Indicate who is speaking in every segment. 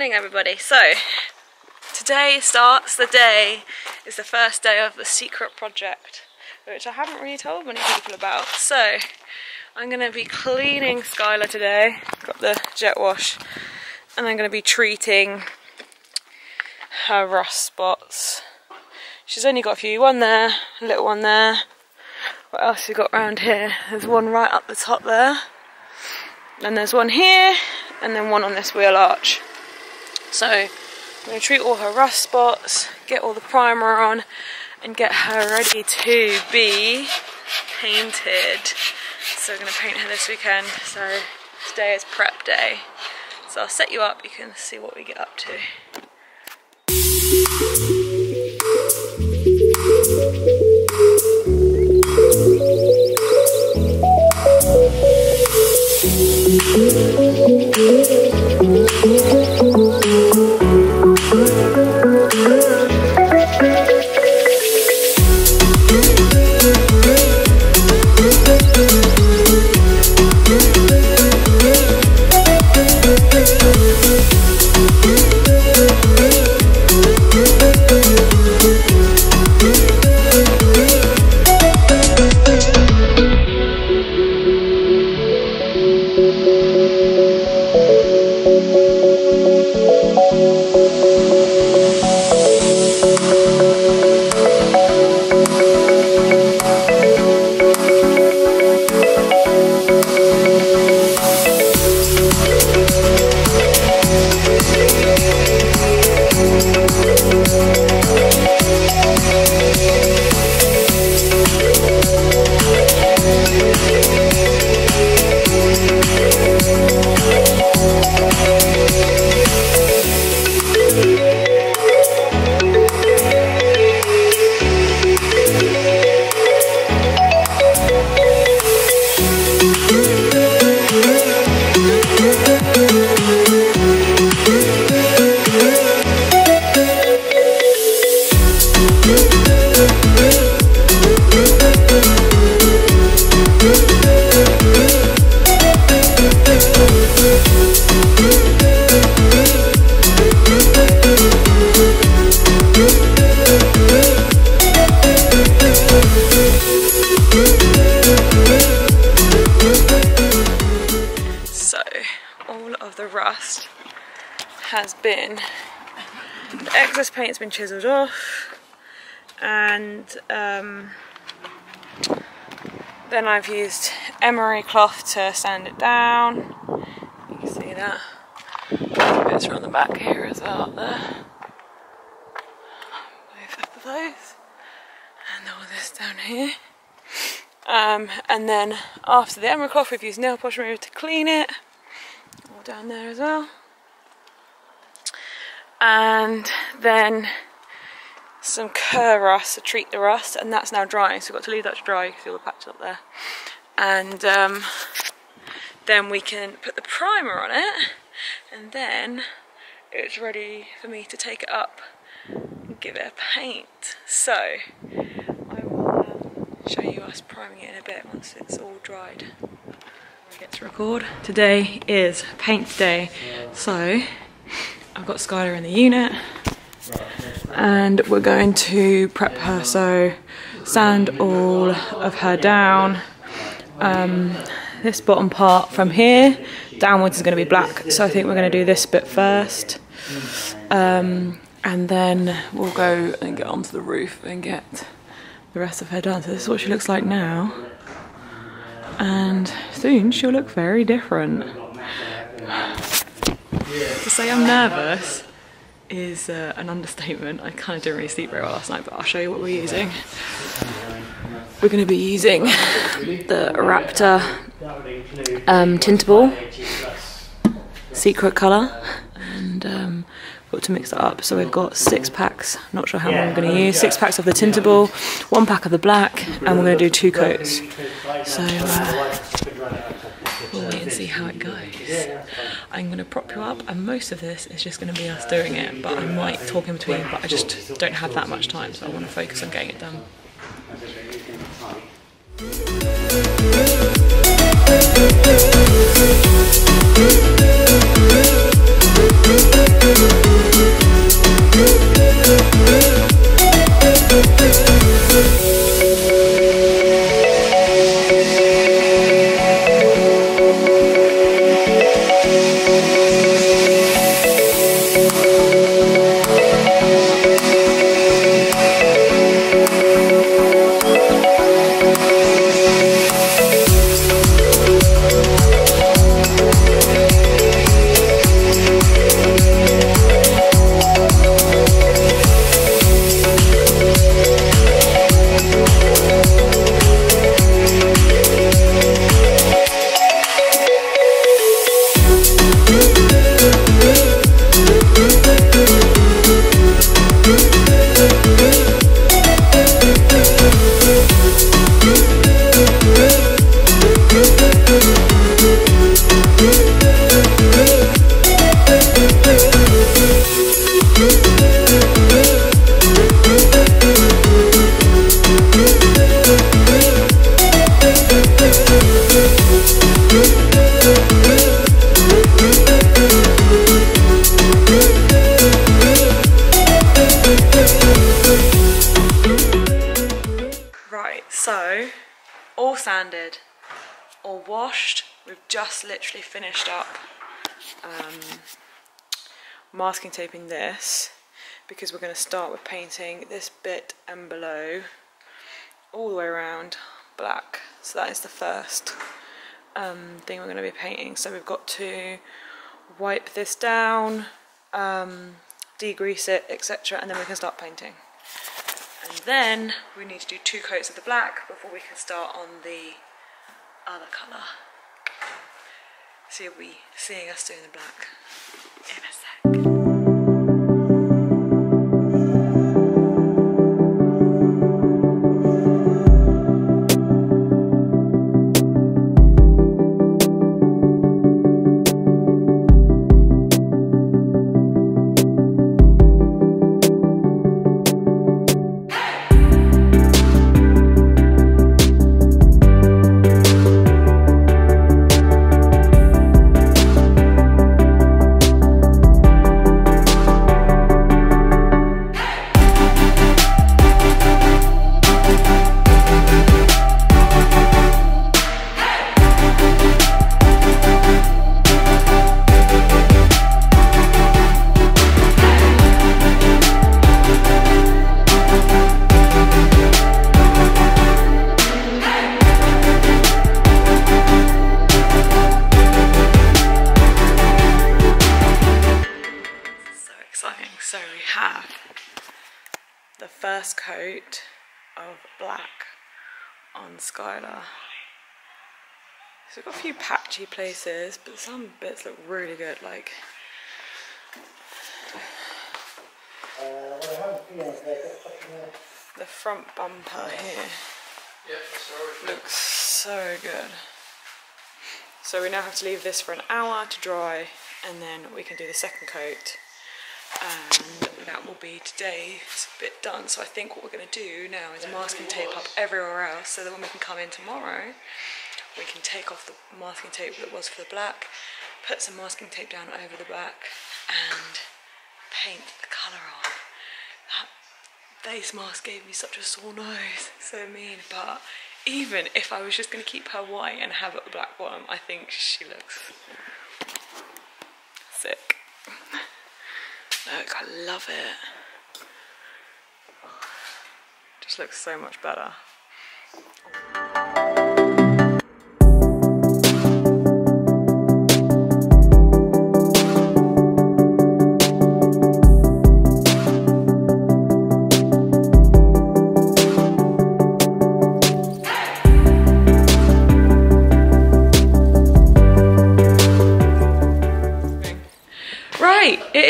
Speaker 1: morning everybody. So, today starts the day, is the first day of the secret project, which I haven't really told many people about. So, I'm going to be cleaning Skyla today, got the jet wash, and I'm going to be treating her rust spots. She's only got a few, one there, a little one there. What else we got around here? There's one right up the top there. And there's one here, and then one on this wheel arch. So I'm going to treat all her rust spots, get all the primer on, and get her ready to be painted. So we're going to paint her this weekend. So today is prep day. So I'll set you up, you can see what we get up to. Has been, the excess paint's been chiselled off, and um, then I've used emery cloth to sand it down. You can see that. Bits around the back here as well, up there. Both of those. And all this down here. Um, and then after the emery cloth, we've used nail polish remover to clean it. All down there as well. And then some Kurust to treat the rust, and that's now drying, so we've got to leave that to dry. See all the patches up there. And um, then we can put the primer on it, and then it's ready for me to take it up and give it a paint. So, I will um, show you us priming it in a bit once it's all dried. I get to record. Today is paint day, so I've got Skyla in the unit. And we're going to prep her so sand all of her down. Um, this bottom part from here downwards is going to be black so I think we're going to do this bit first. Um, and then we'll go and get onto the roof and get the rest of her done. So this is what she looks like now. And soon she'll look very different to say I'm nervous is uh, an understatement. I kind of didn't really sleep very well last night, but I'll show you what we're using. We're going to be using the Raptor um, Tintable Secret Colour and um, got to mix that up. So we've got six packs, not sure how many I'm going to use, six packs of the Tintable, one pack of the black, and we're going to do two coats. So uh, and see how it goes. I'm going to prop you up, and most of this is just going to be us doing it, but I might talk in between, but I just don't have that much time, so I want to focus on getting it done.
Speaker 2: Thank
Speaker 1: masking taping this because we're going to start with painting this bit and below all the way around black. So that is the first um, thing we're going to be painting. So we've got to wipe this down, um, degrease it, etc. and then we can start painting. And then we need to do two coats of the black before we can start on the other colour. So you'll be seeing us doing the black in places, but some bits look really good, like the front bumper here looks so good. So we now have to leave this for an hour to dry and then we can do the second coat and that will be today's bit done. So I think what we're going to do now is masking tape up everywhere else so that when we can come in tomorrow we can take off the masking tape that was for the black, put some masking tape down over the back and paint the colour on. That face mask gave me such a sore nose, so mean, but even if I was just going to keep her white and have a black bottom, I think she looks sick. Look, I love it. Just looks so much better.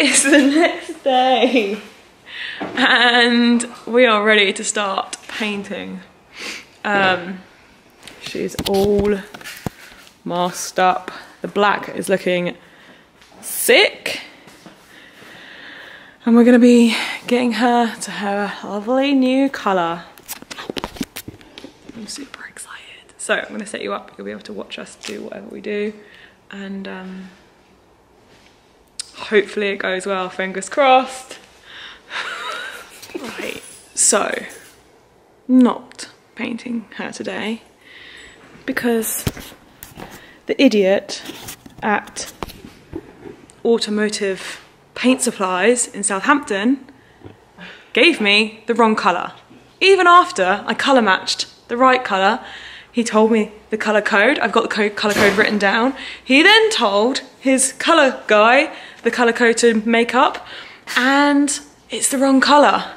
Speaker 1: Right, it is the next day and we are ready to start painting. Um, she's all masked up. The black is looking sick. And we're gonna be getting her to her lovely new colour. I'm super excited. So I'm gonna set you up. You'll be able to watch us do whatever we do. And um, hopefully it goes well, fingers crossed. right, so not painting her today because the idiot at automotive paint supplies in Southampton gave me the wrong colour. Even after I colour matched the right colour, he told me the colour code. I've got the code, colour code written down. He then told his colour guy the colour code makeup and it's the wrong colour.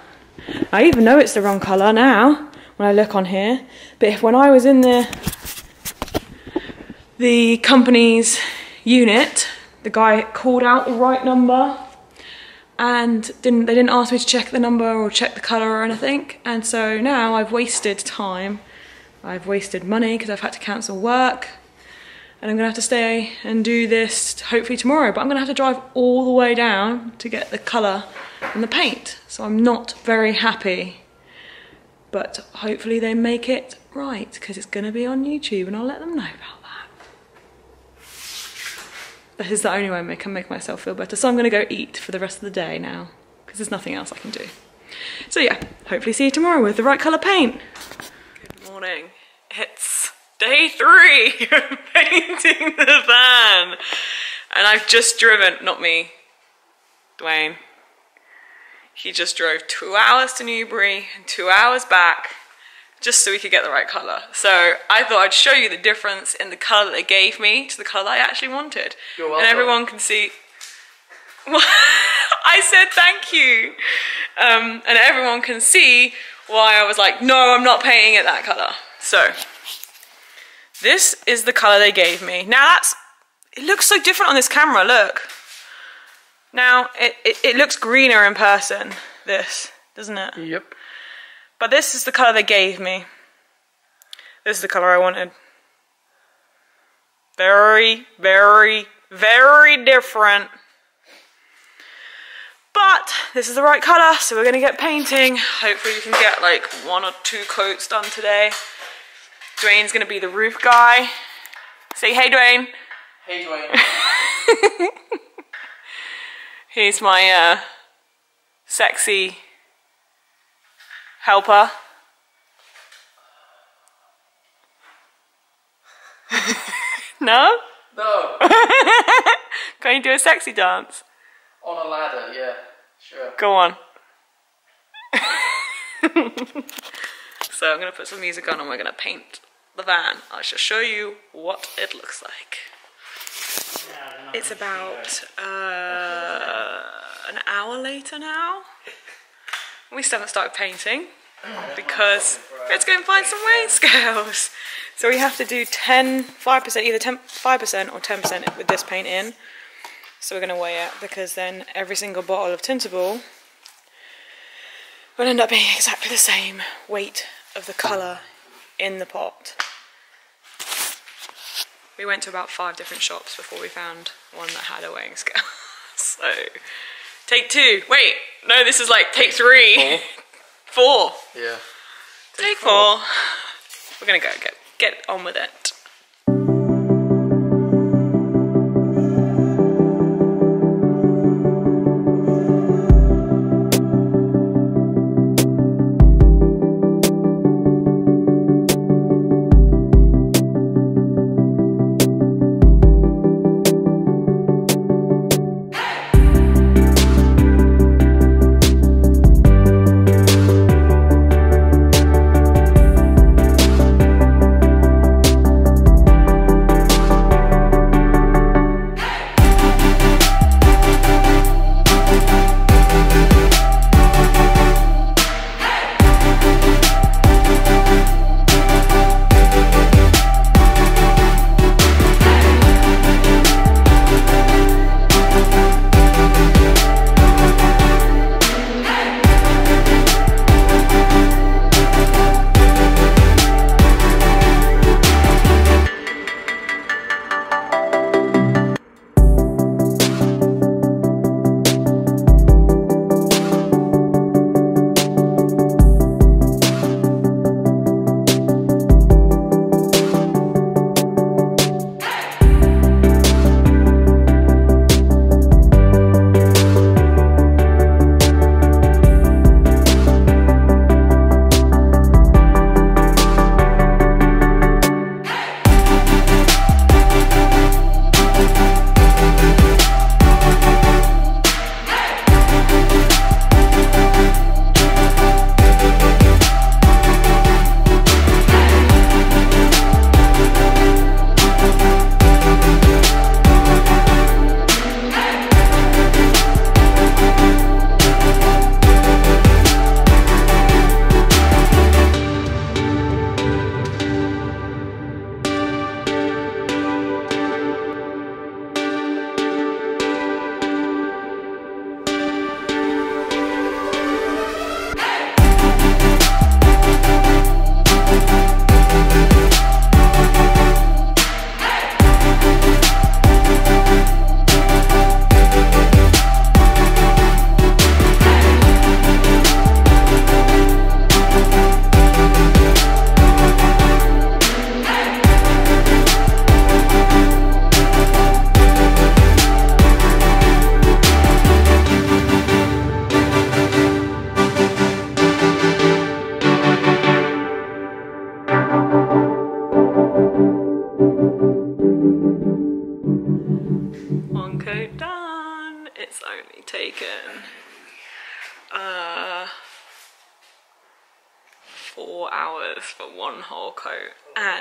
Speaker 1: I even know it's the wrong colour now when I look on here. But if when I was in the the company's unit, the guy called out the right number and didn't they didn't ask me to check the number or check the colour or anything. And so now I've wasted time. I've wasted money because I've had to cancel work. And I'm gonna have to stay and do this hopefully tomorrow. But I'm gonna have to drive all the way down to get the colour and the paint. So I'm not very happy. But hopefully they make it right because it's gonna be on YouTube and I'll let them know about that. That is the only way I can make myself feel better. So I'm gonna go eat for the rest of the day now because there's nothing else I can do. So yeah, hopefully see you tomorrow with the right colour paint. Good morning. It's day three of painting the van. And I've just driven, not me, Dwayne. He just drove two hours to Newbury and two hours back just so we could get the right colour. So I thought I'd show you the difference in the colour that they gave me to the colour I actually wanted.
Speaker 2: You're welcome.
Speaker 1: And everyone can see. I said thank you. Um, and everyone can see why I was like, no, I'm not painting it that colour. So, this is the colour they gave me. Now that's, it looks so different on this camera, look. Now, it, it, it looks greener in person, this, doesn't it?
Speaker 2: Yep.
Speaker 1: But this is the colour they gave me. This is the colour I wanted. Very, very, very different. But this is the right colour, so we're gonna get painting. Hopefully we can get like one or two coats done today. Dwayne's gonna be the roof guy. Say hey Dwayne.
Speaker 2: Hey Dwayne.
Speaker 1: He's my uh, sexy helper. no?
Speaker 2: no.
Speaker 1: Can you do a sexy dance?
Speaker 2: On a ladder, yeah. Sure.
Speaker 1: Go on. so I'm going to put some music on and we're going to paint the van. I shall show you what it looks like. It's about uh, an hour later now. We still haven't started painting because let's go and find some weighing scales. So we have to do 10, 5%, either 10, 5% or 10% with this paint in. So we're going to weigh it because then every single bottle of Tintable will end up being exactly the same weight of the colour in the pot. We went to about five different shops before we found one that had a weighing scale. so, take two. Wait, no, this is like take three. Four.
Speaker 2: Yeah.
Speaker 1: Take four. We're gonna go get get on with it.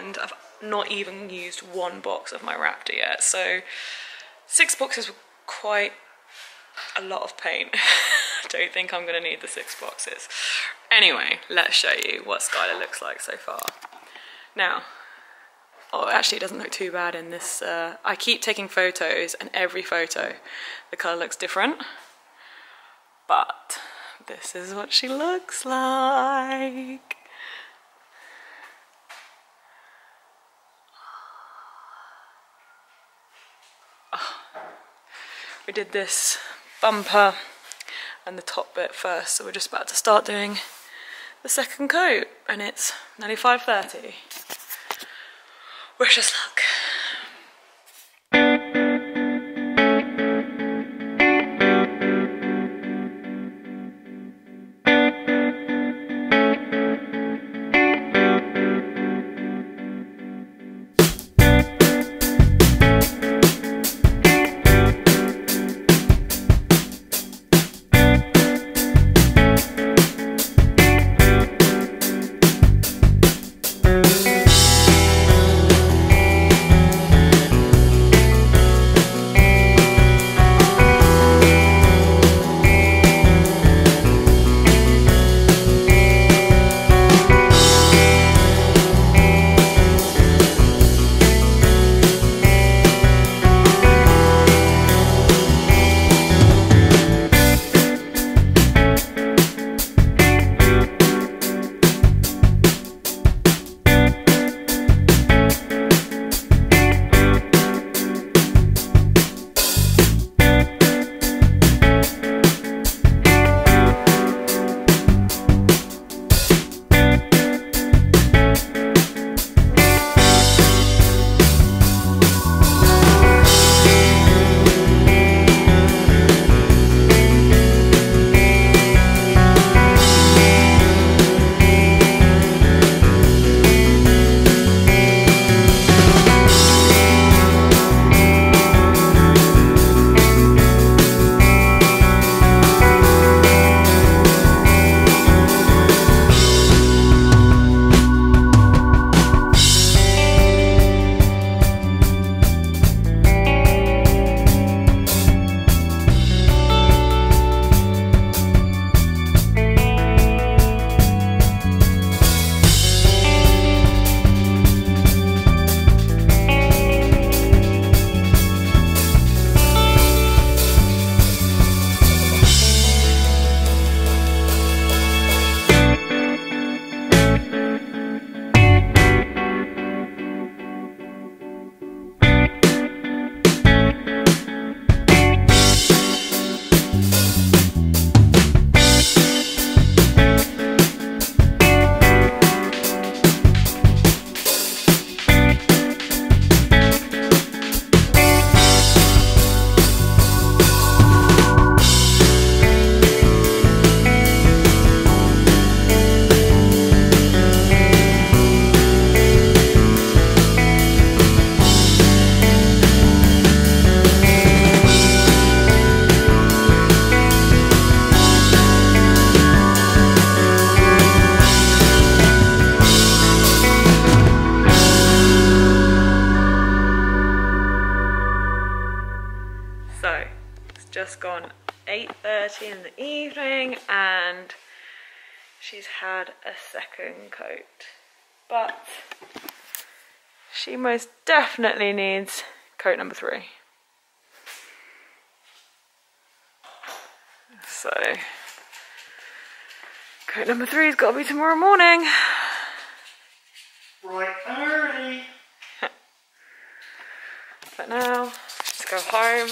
Speaker 1: And I've not even used one box of my Raptor yet. So six boxes were quite a lot of paint. I don't think I'm gonna need the six boxes. Anyway, let's show you what Skyla looks like so far. Now, oh, actually it doesn't look too bad in this. Uh, I keep taking photos and every photo, the color looks different. But this is what she looks like. We did this bumper and the top bit first, so we're just about to start doing the second coat, and it's nearly 5.30. Wish us luck. 8.30 in the evening and she's had a second coat. But she most definitely needs coat number three. So coat number three's got to be tomorrow morning.
Speaker 2: Right early.
Speaker 1: But now, just go home.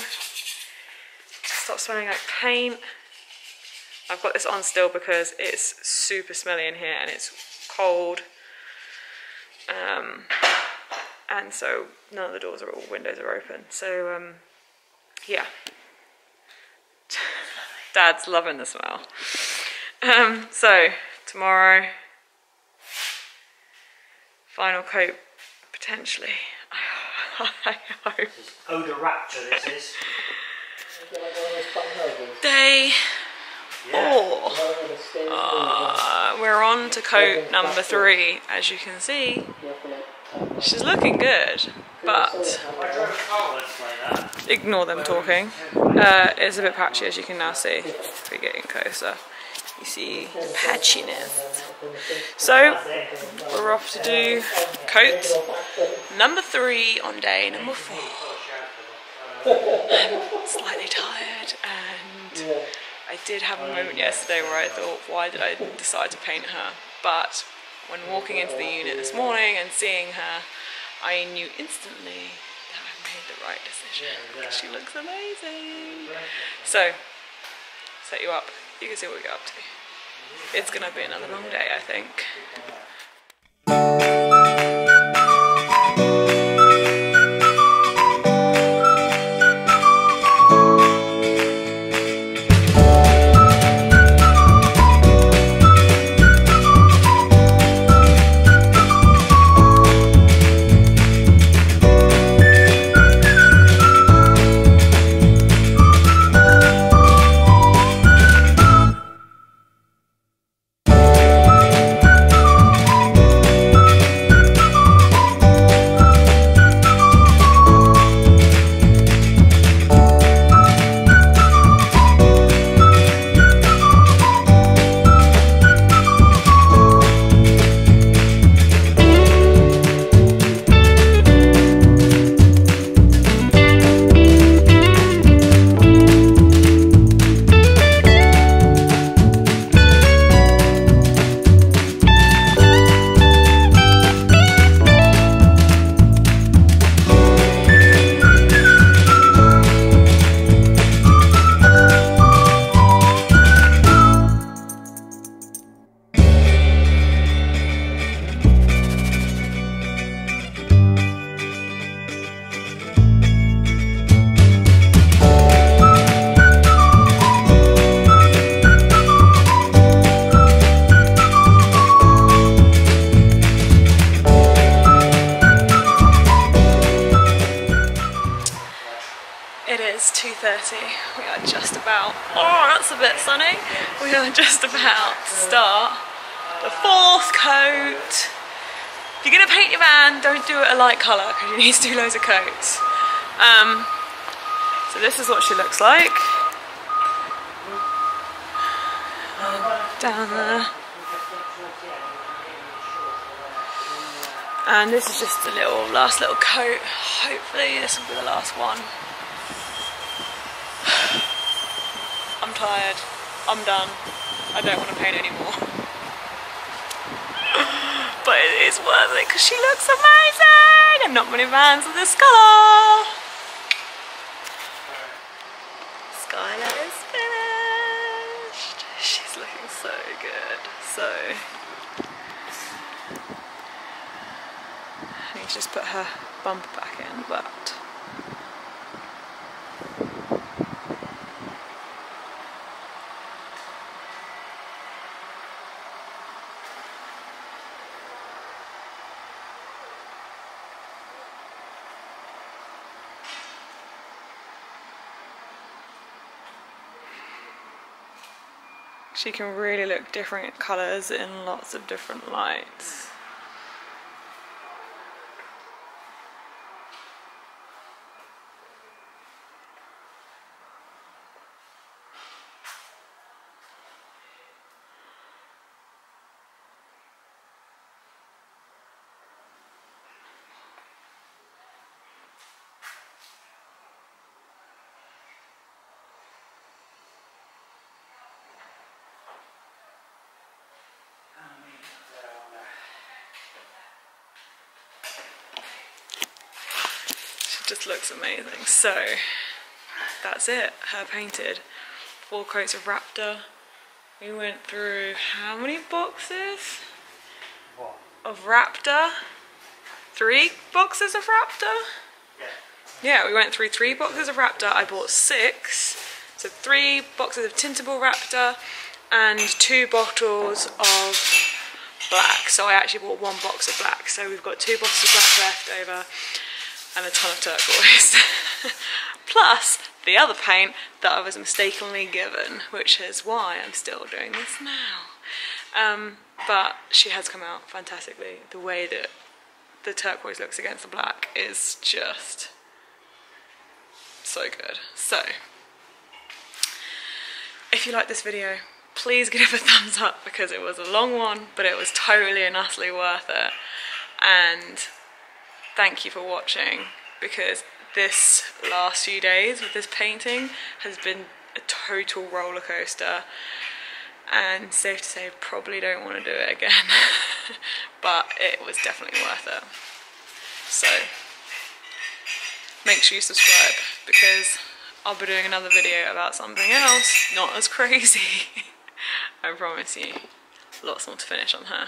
Speaker 1: Stop smelling like paint. I've got this on still because it's super smelly in here and it's cold. Um, and so none of the doors are all windows are open. So um, yeah. Dad's loving the smell. Um, so tomorrow, final coat potentially. I hope.
Speaker 3: Odor Raptor, this is.
Speaker 1: Day four. Uh, we're on to coat number three, as you can see. She's looking good, but ignore them talking. Uh, it's a bit patchy, as you can now see. We're getting closer, you see the patchiness. So, we're off to do coat number three on day number four. I'm slightly tired and I did have a moment yesterday where I thought, why did I decide to paint her? But when walking into the unit this morning and seeing her, I knew instantly that I made the right decision because she looks amazing. So, set you up. You can see what we get up to. It's gonna be another long day, I think. It is 2.30. We are just about, oh that's a bit sunny. We are just about to start the fourth coat. If you're gonna paint your van, don't do it a light colour because you need to do loads of coats. Um, so this is what she looks like. Down there. And this is just the little last little coat. Hopefully this will be the last one. I'm tired. I'm done. I don't want to paint anymore. but it is worth it because she looks amazing and not many vans of this colour. Skyla is finished. She's looking so good. So I need to just put her bumper back in, but she can really look different colours in lots of different lights. She just looks amazing. So that's it, her painted. Four coats of Raptor. We went through how many boxes
Speaker 3: What?
Speaker 1: of Raptor? Three boxes of Raptor? Yeah, Yeah, we went through three boxes of Raptor. I bought six. So three boxes of Tintable Raptor and two bottles of black. So I actually bought one box of black. So we've got two boxes of black left over and a ton of turquoise. plus the other paint that I was mistakenly given, which is why I'm still doing this now. Um, but she has come out fantastically. The way that the turquoise looks against the black is just so good. So, if you like this video, please give it a thumbs up because it was a long one, but it was totally and utterly worth it. And thank you for watching because this last few days with this painting has been a total roller coaster. And safe to say probably don't want to do it again but it was definitely worth it. So make sure you subscribe because I'll be doing another video about something else not as crazy. I promise you lots more to finish on her